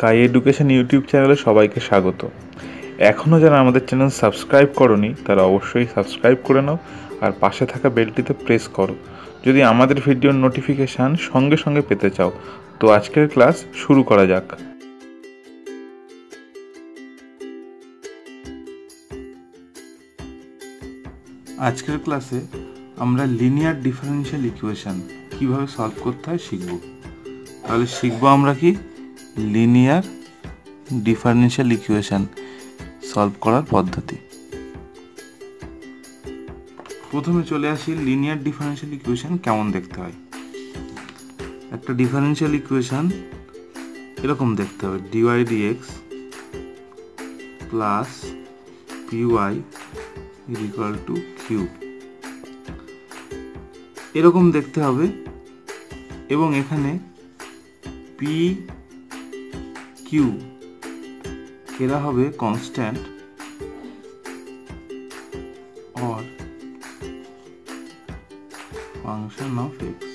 Sky education YouTube চ্যানেলে সবাইকে স্বাগত। এখনও যারা আমাদের চ্যানেল সাবস্ক্রাইব করনি, তারা অবশ্যই সাবস্ক্রাইব করে নাও আর পাশে থাকা বেলটিতে প্রেস করো। যদি আমাদের ভিডিওর নোটিফিকেশান সঙ্গে সঙ্গে পেতে চাও, তো আজকের ক্লাস শুরু করা যাক। আজকের ক্লাসে আমরা লিনিয়ার ডিফারেনশিয়াল ইকুয়েশন কীভাবে সলভ করতে হয় শিখব। তাহলে শিখব আমরা কি? লিনিয়ার ডিফারেনশিয়াল ইকুয়েশন সলভ করার পদ্ধতি। প্রথমে চলে আসি লিনিয়ার ডিফারেনশিয়াল ইকুয়েশন কেমন দেখতে হয়। একটা ডিফারেনশিয়াল ইকুয়েশন এরকম দেখতে হবে d y d x plus p y equal to q এরকম দেখতে হবে এবং এখানে পি কিউ এরা হবে constant or function of x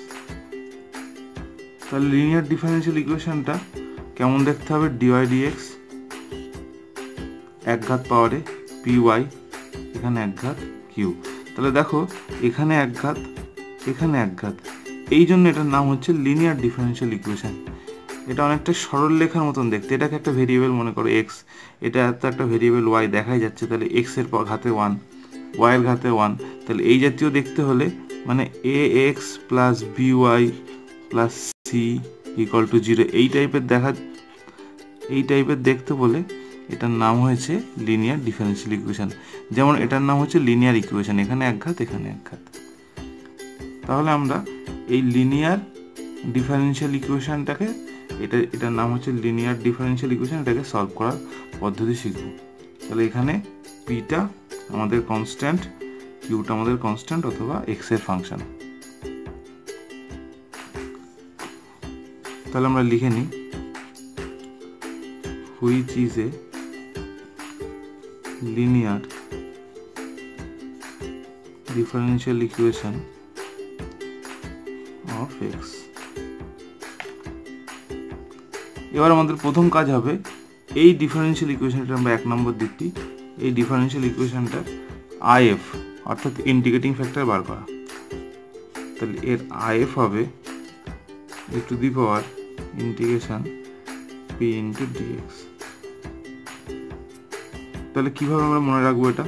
তাহলে লিনিয়ার ডিফারেন্সিয়াল ইকুয়েশনটা কেমন দেখতে হবে? ডিওয়াই ডিএক্স এক ঘাত পাওয়ারে পি ওয়াই এখানে এক ঘাত কিউ তাহলে দেখো, এখানে এক ঘাত এখানে এক ঘাত এই জন্য এটার নাম হচ্ছে লিনিয়ার ডিফারেন্সিয়াল ইকুয়েশন এটা অনেকটা সরল লেখার মতন দেখতে। এটাকে একটা ভেরিয়েবল মনে করো এক্স এটা এত একটা ভেরিয়েবল ওয়াই দেখাই যাচ্ছে, তাহলে এক্সের ঘাতে ওয়ান ওয়াইয়ের ঘাতে ওয়ান তাহলে এই জাতীয় দেখতে হলে মানে a x plus b y plus c equal to zero এই টাইপের দেখা, এই টাইপের দেখতে বলে এটার নাম হয়েছে লিনিয়ার ডিফারেন্সিয়াল ইকুয়েশন যেমন এটার নাম হচ্ছে লিনিয়ার ইকুয়েশন এখানে এক ঘাত, এখানে এক ঘাত। তাহলে আমরা এই লিনিয়ার ডিফারেন্সিয়াল ইকুয়েশনটাকে এটা, এটার নাম হচ্ছে লিনিয়ার ডিফারেন্সিয়াল ইকুয়েশন এটাকে সলভ করার পদ্ধতি শিখব। তাহলে এখানে পিটা আমাদের কনস্ট্যান্ট কিউটা আমাদের কনস্ট্যান্ট অথবা এক্সের ফাংশন তাহলে আমরা লিখে নিই which is a linear differential equation of x এবার আমাদের প্রথম কাজ হবে এই ডিফারেন্সিয়াল ইকুয়েশনটা আমরা এক নম্বর দিকটি, এই ডিফারেন্সিয়াল ইকুয়েশনটার আইএফ অর্থাৎ ইন্ডিকেটিং ফ্যাক্টর বার করা। তাহলে এর আইএফ হবে e to the power integration p into d x তাহলে কীভাবে আমরা মনে রাখব এটা?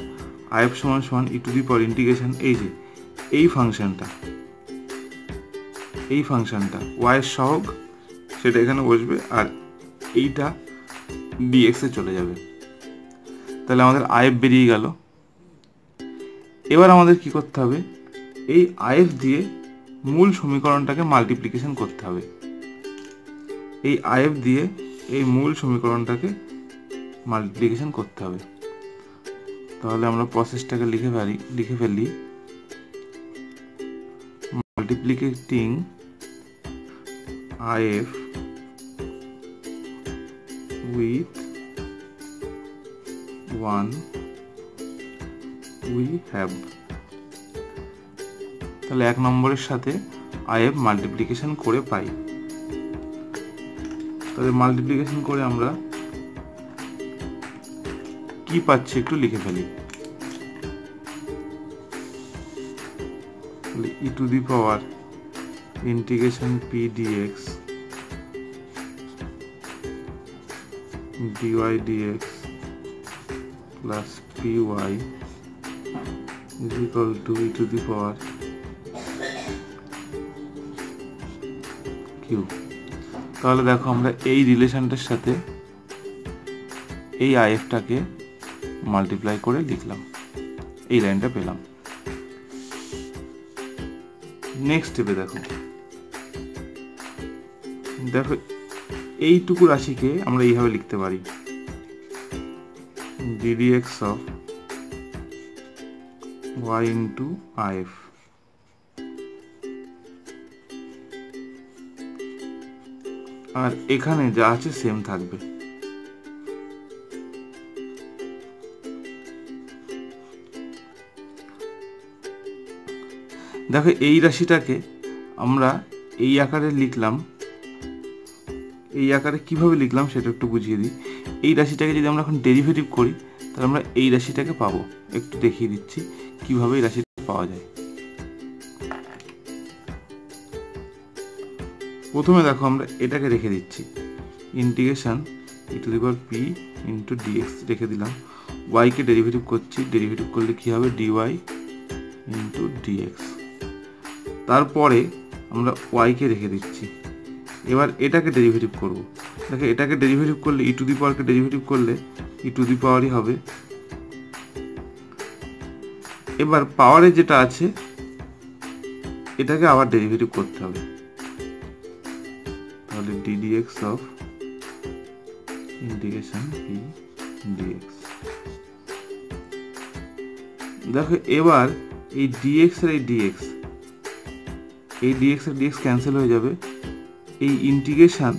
আইএফ সমান সমান e to the power integration এই যে, এই ফাংশনটা এই ফাংশনটা ওয়াইয়ের সহগ সেটা এখানে বসবে আর এইটা ডিএক্সে চলে যাবে। তাহলে আমাদের আইএফ বেরিয়ে গেল। এবার আমাদের কি করতে হবে? এই আইএফ দিয়ে মূল সমীকরণটাকে মাল্টিপ্লিকেশন করতে হবে। এই আইএফ দিয়ে এই মূল সমীকরণটাকে মাল্টিপ্লিকেশন করতে হবে। তাহলে আমরা প্রসেসটাকে লিখে ফেলি লিখে ফেলি। Multiplicating IF with one we have তাহলে এক নম্বরের সাথে আইএফ মাল্টিপ্লিকেশন করে পাই। তাহলে মাল্টিপ্লিকেশন করে আমরা কি পাচ্ছি একটু লিখে ফেলি। E to the power integration p d x d x plus p y is equal to e to the power q তাহলে দেখো আমরা এই রিলেশনটার সাথে এই আইএফটাকে মাল্টিপ্লাই করে লিখলাম। এই লাইনটা পেলাম। নেক্সট স্টেপে দেখো। দেখো এইটুকু রাশিকে আমরা এইভাবে লিখতে পারি। D d x of y into IF আর এখানে যা আছে সেম থাকবে। দেখো এই রাশিটাকে আমরা এই আকারে লিখলাম এই আকারে কীভাবে লিখলাম সেটা একটু বুঝিয়ে দিই। এই রাশিটাকে যদি আমরা এখন ডেরিভেটিভ করি, তাহলে আমরা এই রাশিটাকে পাবো। একটু দেখিয়ে দিচ্ছি কীভাবে এই রাশিটা পাওয়া যায়। প্রথমে দেখো আমরা এটাকে রেখে দিচ্ছি। Integration e to the power p into d x রেখে দিলাম। ওয়াইকে ডেরিভেটিভ করছি ডেরিভেটিভ করলে কী হবে? ডিওয়াই ইন্টু ডিএক্স তারপরে আমরা ওয়াইকে রেখে দিচ্ছি। এবার এটাকে ডেরিভেটিভ করব। দেখো, এটাকে ডেরিভেটিভ করলে ই টু দি পাওয়ারকে ডেরিভেটিভ করলে ই টু দি পাওয়ারই হবে। এবার পাওয়ারে যেটা আছে, এটাকে আবার ডেরিভেটিভ করতে হবে। তাহলে d d x of integration p d x দেখো, এবার এই ডিএক্স আর এই ডিএক্স এই ডিএক্স আর ডিএক্স ক্যান্সেল হয়ে যাবে। এই ইন্টিগ্রেশন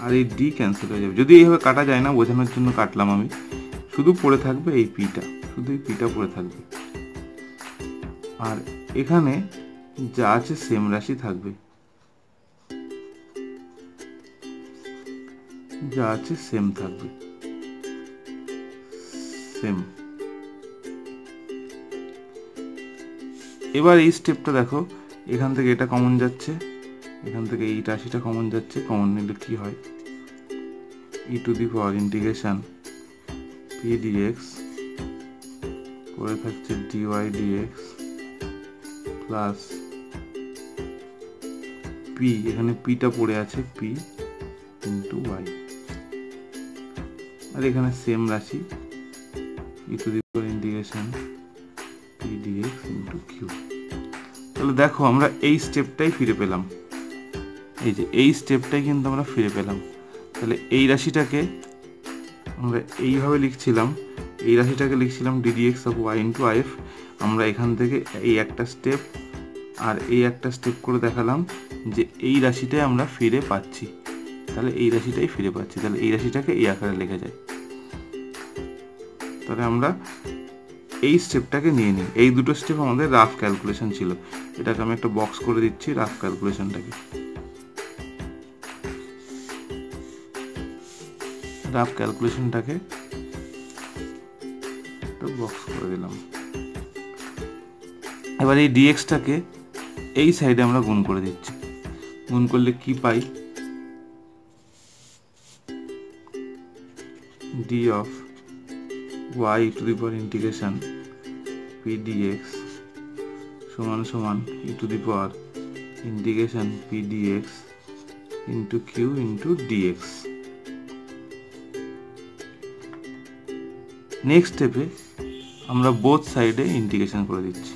আর এই ডি ক্যান্সেল হয়ে যাবে। যদি এইভাবে কাটা যায় না, বোঝানোর জন্য কাটলাম আমি। শুধু পড়ে থাকবে এই পিটা শুধু এই পিটা পড়ে থাকবে। আর এখানে যা আছে সেম রাশি থাকবে। যা আছে সেম থাকবে। সেম এবার এই স্টেপটা দেখো। এখান থেকে এটা কমন যাচ্ছে। এখান থেকে এই রাশিটা কমন যাচ্ছে কমন নিলে কি হয়? E to the power integration p d x করে থাকছে ডিওয়াই ডিএক্স প্লাস পি এখানে পিটা পড়ে আছে পি ইন্টু ওয়াই আর এখানে সেম রাশি e to the power integration p d x into q তাহলে দেখো আমরা এই স্টেপটাই ফিরে পেলাম। এই যে, এই স্টেপটাই কিন্তু আমরা ফিরে পেলাম। তাহলে এই রাশিটাকে আমরা এইভাবে লিখছিলাম। এই রাশিটাকে লিখছিলাম d d x of y into IF আমরা এখান থেকে এই একটা স্টেপ আর এই একটা স্টেপ করে দেখালাম যে এই রাশিটাই আমরা ফিরে পাচ্ছি। তাহলে এই রাশিটাই ফিরে পাচ্ছি। তাহলে এই রাশিটাকে এই আকারে লেখা যায়। তাহলে আমরা এই স্টেপটাকে নিয়ে নিই। এই দুটো স্টেপ আমাদের রাফ ক্যালকুলেশন ছিল। এটাকে আমি একটা বক্স করে দিচ্ছি রাফ ক্যালকুলেশনটাকে রাফ ক্যালকুলেশনটাকে একটা বক্স করে দিলাম। এবার এই ডিএক্সটাকে এই সাইডে আমরা গুণ করে দিচ্ছি। গুণ করলে কি পাই? D of y to the power integration p d x সমান সমান e to the power integration p d x into q into d x next স্টেপে আমরা বোথ সাইডে ইন্টিগ্রেশন করে দিচ্ছি।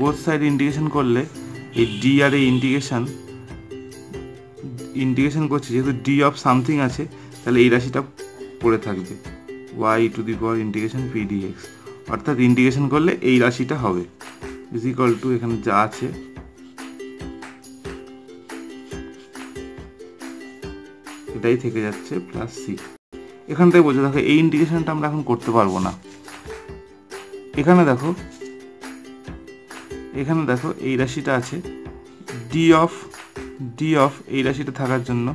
বোথ সাইড ইন্টিগ্রেশন করলে এই ডি আর এই ইন্টিগ্রেশন ইন্টিগ্রেশন করছি, যেহেতু ডি অফ সামথিং আছে, তাহলে এই রাশিটা পড়ে থাকবে। Y to the power integration p d x অর্থাৎ ইন্টিগ্রেশন করলে এই রাশিটা হবে। ইজ ইকাল টু এখানে যা আছে। এটাই থেকে যাচ্ছে প্লাস সি এখান থেকে বোঝা দেখো, এই ইন্টিগ্রেশনটা আমরা এখন করতে পারব না। এখানে দেখো এখানে দেখো, এই রাশিটা আছে। ডি অফ ডি অফ এই রাশিটা থাকার জন্য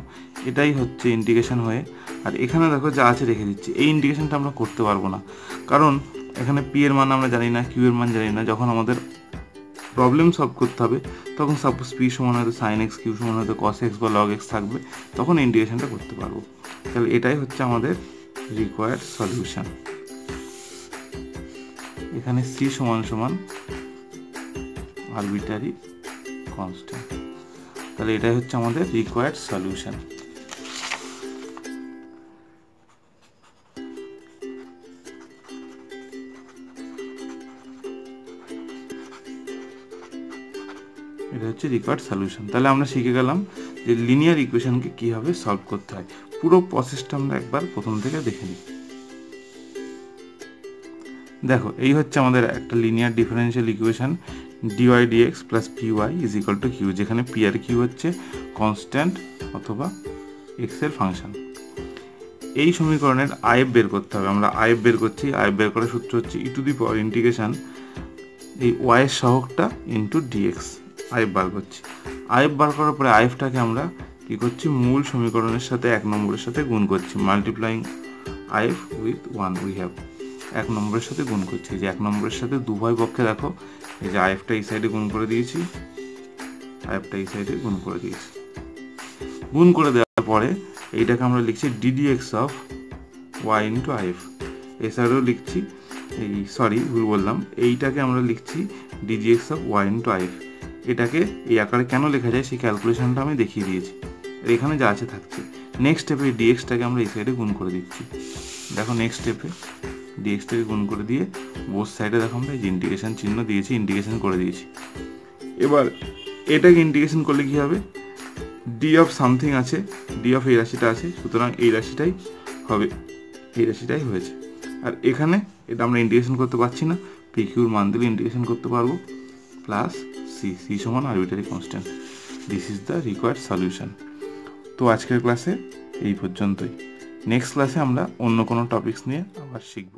এটাই হচ্ছে ইন্টিগ্রেশন হয়ে। আর এখানে দেখো, যা আছে রেখে দিচ্ছি। এই ইন্টিগ্রেশনটা আমরা করতে পারব না। কারণ এখানে পি এর মান আমরা জানি না কিউ এর মান জানি না। যখন আমাদের প্রবলেম সলভ করতে হবে, তখন সাপোজ পি সমান হয়তো সাইন এক্স কিউ সমান হয়তো কস এক্স বা লগ এক্স থাকবে, তখন ইন্টিগ্রেশনটা করতে পারব। তাহলে এটাই হচ্ছে আমাদের রিকোয়ার্ড সলিউশন এখানে সি সমান সমান আরবিটারি কনস্ট্যান্ট তাহলে এটাই হচ্ছে আমাদের রিকোয়ার্ড সলিউশন এটা হচ্ছে রিকোয়ার্ড সলিউশন তাহলে আমরা শিখে গেলাম যে লিনিয়ার ইকুয়েশনকে কীভাবে সলভ করতে হয়। পুরো প্রসেসটা আমরা একবার প্রথম থেকে দেখে নিই। দেখো, এই হচ্ছে আমাদের একটা linear differential equation d y d x plus p y is equal to q যেখানে পি আর কিউ হচ্ছে কনস্ট্যান্ট অথবা এক্সের ফাংশন এই সমীকরণের আয়েব বের করতে হবে। আমরা আয়েব বের করছি আয়েব বের করার সূত্র হচ্ছে ই টু দি পাওয়ার ইন্টিগ্রেশন এই ওয়াইয়ের সহগটা ইন্টু ডিএক্স আইএফ বার করছি। আইফ বার করার পরে আইএফটাকে আমরা কী করছি? মূল সমীকরণের সাথে এক নম্বরের সাথে গুণ করছি। Multiplying IF with one we have এক নম্বরের সাথে গুণ করছি। যে এক নম্বরের সাথে দুভয় পক্ষে দেখো, এই যে আইফটা এই সাইডে গুণ করে দিয়েছি। আইএফটা এই সাইডে গুণ করে দিয়েছি। গুণ করে দেওয়ার পরে এইটাকে আমরা লিখছি d d x of y into I F এ সাইডেও লিখছি। এই সরি ভুল বললাম। এইটাকে আমরা লিখছি d g x of y into I F. এটাকে এই আকারে কেন লেখা যায় সেই ক্যালকুলেশনটা আমি দেখিয়ে দিয়েছি। আর এখানে যা আছে থাকছে। নেক্সট স্টেপে ডিএক্সটাকে আমরা এই সাইডে গুণ করে দিচ্ছি। দেখো নেক্সট স্টেপে ডিএক্সটাকে গুণ করে দিয়ে বোস সাইডে দেখো আমরা এই যে ইন্টিগ্রেশন চিহ্ন দিয়েছি ইন্টিগ্রেশন করে দিয়েছি। এবার এটাকে ইন্টিগ্রেশন করলে কী হবে? ডি অফ সামথিং আছে ডি অফ এই রাশিটা আছে, সুতরাং এই রাশিটাই হবে, এই রাশিটাই হয়েছে। আর এখানে এটা আমরা ইন্টিগ্রেশন করতে পারছি না পি কিউর মান দিলে ইন্টিগ্রেশন করতে পারব। প্লাস সি সি সমান arbitrary constant this is the required solution তো আজকের ক্লাসে এই পর্যন্তই। নেক্সট ক্লাসে আমরা অন্য কোনো টপিকস নিয়ে আবার শিখব।